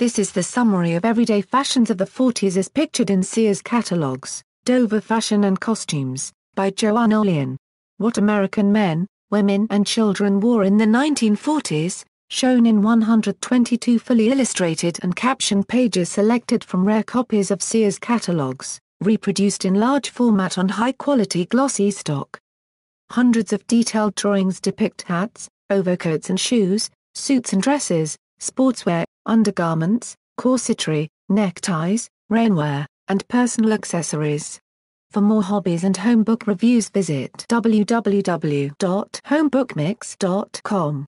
This is the summary of everyday fashions of the 40s as pictured in Sears catalogs, Dover Fashion and Costumes, by Joanne Olian. What American men, women and children wore in the 1940s, shown in 122 fully illustrated and captioned pages selected from rare copies of Sears catalogs, reproduced in large format on high-quality glossy stock. Hundreds of detailed drawings depict hats, overcoats and shoes, suits and dresses, sportswear, undergarments, corsetry, neckties, rainwear, and personal accessories. For more hobbies and home book reviews visit www.homebookmix.com.